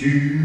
do